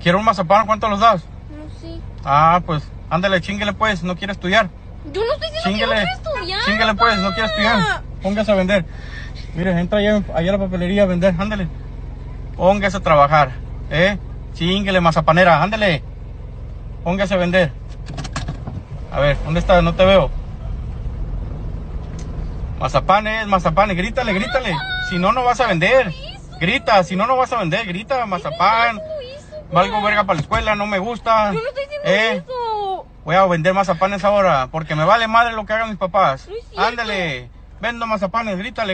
¿Quiere un mazapán? ¿Cuánto los das? No sé. Ah, pues, ándale, chinguele pues, no quiere estudiar. Yo no estoy diciendo Chinguele, que no quiero estudiar. chinguele pues, no quiere estudiar. Póngase a vender. Mire, entra allá, allá a la papelería a vender, ándale. Póngase a trabajar, ¿eh? Chinguele, mazapanera, ándale. Póngase a vender. A ver, ¿dónde está? No te veo. Mazapanes, mazapanes, grítale, grítale. Si no, no vas a vender. Grita, si no, no vas a vender. Grita, mazapán. Valgo verga para la escuela, no me gusta. Yo no estoy diciendo ¿Eh? eso. Voy a vender mazapanes ahora, porque me vale madre lo que hagan mis papás. No. Ándale, vendo mazapanes, grítale.